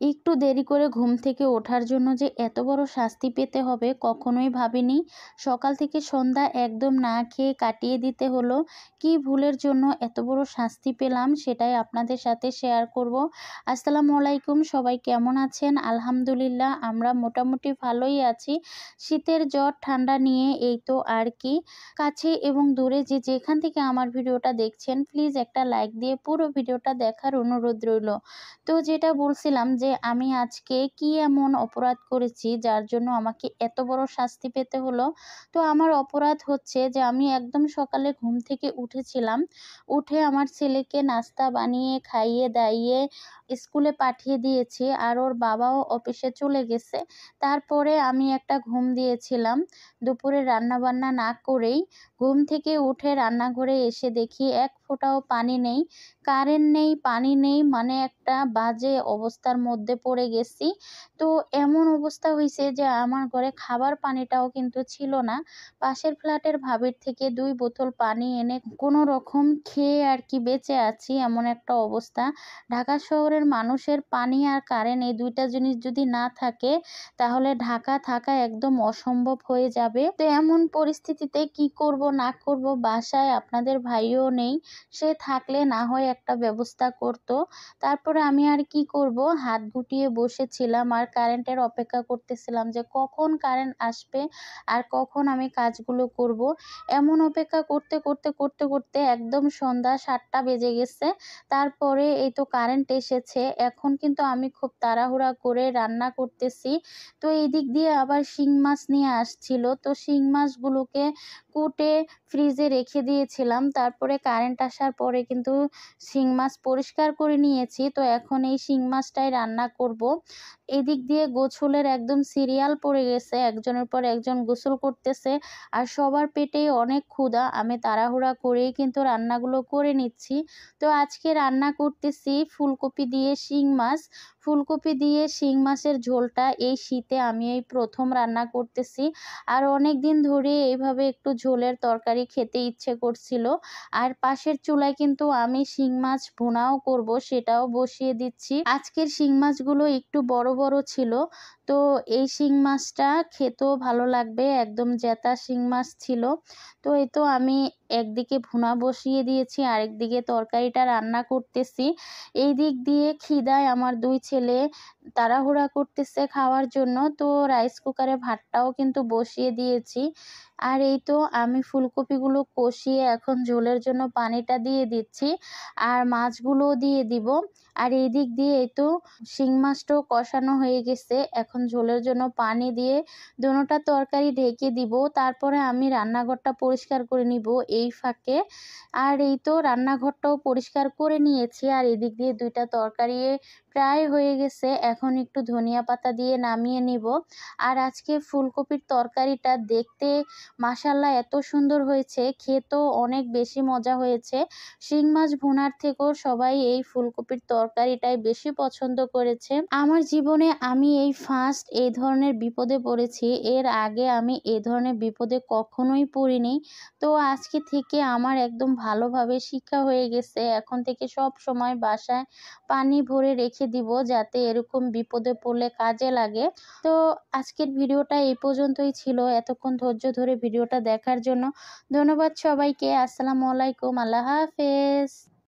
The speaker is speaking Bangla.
একটু দেরি করে ঘুম থেকে ওঠার জন্য যে এত বড় শাস্তি পেতে হবে কখনোই ভাবিনি। সকাল থেকে সন্ধ্যা একদম না খেয়ে কাটিয়ে দিতে হলো। কি ভুলের জন্য এত বড় শাস্তি পেলাম সেটাই আপনাদের সাথে শেয়ার করব। আসসালামু আলাইকুম, সবাই কেমন আছেন? আলহামদুলিল্লাহ, আমরা মোটামুটি ভালোই আছি। শীতের জ্বর, ঠান্ডা নিয়ে এই তো আর কি। কাছে এবং দূরে যে যেখান থেকে আমার ভিডিওটা দেখছেন প্লিজ একটা লাইক দিয়ে পুরো ভিডিওটা দেখার অনুরোধ রইল। তো যেটা বলছিলাম যে যে আমি আজকে কি এমন অপরাধ করেছি যার জন্য আমাকে এত বড় শাস্তি পেতে হলো? তো আমার অপরাধ হচ্ছে যে আমি একদম সকালে ঘুম থেকে উঠেছিলাম। উঠে আমার ছেলেকে নাস্তা বানিয়ে, খাইয়ে, দাইয়ে স্কুলে পাঠিয়ে দিয়েছি আর ওর বাবাও অফিসে চলে গেছে। তারপরে আমি একটা ঘুম দিয়েছিলাম। দুপুরে রান্না বান্না না করেই ঘুম থেকে উঠে রান্নাঘরে এসে দেখি এক ফোঁটাও পানি নেই কারেন্ট নেই, পানি নেই মানে একটা বাজে অবস্থার মধ্যে পড়ে গেছি। তো এমন অবস্থা হয়েছে যে আমার ঘরে খাবার পানিটাও কিন্তু ছিল না। পাশের ফ্ল্যাটের ভাবির থেকে দুই বোতল পানি এনে কোনো রকম খেয়ে আর কি বেঁচে আছি এমন একটা অবস্থা। ঢাকা শহরের মানুষের পানি আর কারেন্ট এই দুইটা জিনিস যদি না থাকে, তাহলে ঢাকা থাকা একদম অসম্ভব হয়ে যাবে। তো এমন পরিস্থিতিতে কি করব, না করব, বাসায় আপনাদের ভাইও নেই। সে থাকলে না হয় একটা ব্যবস্থা করতো। তারপরে আমি আর কি করব? হাত গুটিয়ে বসেছিলাম আর কারেন্টের অপেক্ষা করতেছিলাম যে কখন কারেন্ট আসবে আর কখন আমি কাজগুলো করব। এমন অপেক্ষা করতে করতে করতে করতে একদম সন্ধ্যা সাতটা বেজে গেছে। তারপরে এই তো কারেন্ট এসেছে। এখন কিন্তু আমি খুব তাড়াহুড়া করে রান্না করতেছি। তো এই দিক দিয়ে আবার শিং মাছ নিয়ে আসছিল। তো শিং মাছগুলোকে কুটে ফ্রিজে রেখে দিয়েছিলাম। তারপরে কারেন্ট আসার পরে কিন্তু শিং মাছ পরিষ্কার করে নিয়েছি। তো এখন এই শিং মাছটাই রান্না করব। এদিক দিয়ে গোছলের একদম সিরিয়াল পড়ে গেছে, একজনের পর একজন গোসল করতেছে আর সবার পেটেই অনেক ক্ষুধা। আমি তাড়াহুড়া করেই কিন্তু রান্নাগুলো করে নিচ্ছি। তো আজকে রান্না করতেছি ফুলকপি দিয়ে শিং মাছ। ফুলকপি দিয়ে শিং মাছের ঝোলটা এই শীতে আমি এই প্রথম রান্না করতেছি। আর অনেক দিন ধরে এইভাবে একটু ঝোলের তরকারি খেতে ইচ্ছে করছিল। আর পাশের চুলায় কিন্তু আমি শিং মাছ ভুনাও করব সেটাও বসিয়ে দিচ্ছি। আজকের শিং মাছগুলো একটু বড় বড় ছিল। তো এই শিং মাছটা খেতেও ভালো লাগবে। একদম জেতা শিং মাছ ছিল। তো এই তো আমি একদিকে ভুনা বসিয়ে দিয়েছি, আরেকদিকে তরকারিটা রান্না করতেছি। এই দিক দিয়ে খিদায় আমার দুই ছেলে তাড়াহুড়া করতেছে খাওয়ার জন্য, তো রাইস কুকারে ভাতটাও কিন্তু বসিয়ে দিয়েছি। আর এই তো আমি ফুলকপিগুলো কষিয়ে এখন ঝোলের জন্য পানিটা দিয়ে দিচ্ছি আর মাছগুলোও দিয়ে দিব। আর এই দিক দিয়ে এই তো শিং মাছটাও কষানো হয়ে গেছে, এখন ঝোলের জন্য পানি দিয়ে দুটা তরকারি ঢেকে দিব, তারপরে আমি রান্নাঘরটা পরিষ্কার করে নিব। এই ফাঁকে। আর এই তো রান্নাঘরটাও পরিষ্কার করে নিয়েছি। আর এদিক দিয়ে দুইটা তরকারি প্রায় হয়ে গেছে। এখন একটু ধনিয়া পাতা দিয়ে নামিয়ে নিব। আর আজকে ফুলকপির তরকারিটা দেখতে মাসাল্লাহ এত সুন্দর হয়েছে। খেতেও অনেক বেশি মজা হয়েছে। শিং মাছ ভুনার থেকেও সবাই এই ফুলকপির তরকারিটাই বেশি পছন্দ করেছে। আমার জীবনে আমি এই ফার্স্ট এই ধরনের বিপদে পড়েছি। এর আগে আমি এ ধরনের বিপদে কখনোই পড়িনি। তো আজকে থেকে আমার একদম ভালোভাবে শিক্ষা হয়ে গেছে। এখন থেকে সব সময় বাসায় পানি ভরে রেখে দিব যাতে এরকম বিপদে পড়লে কাজে লাগে। তো আজকের ভিডিওটা এই পর্যন্তই ছিল। এতক্ষণ ধৈর্য ধরে ভিডিওটা দেখার জন্য ধন্যবাদ সবাইকে। আসসালামু আলাইকুম। আল্লাহ হাফেজ।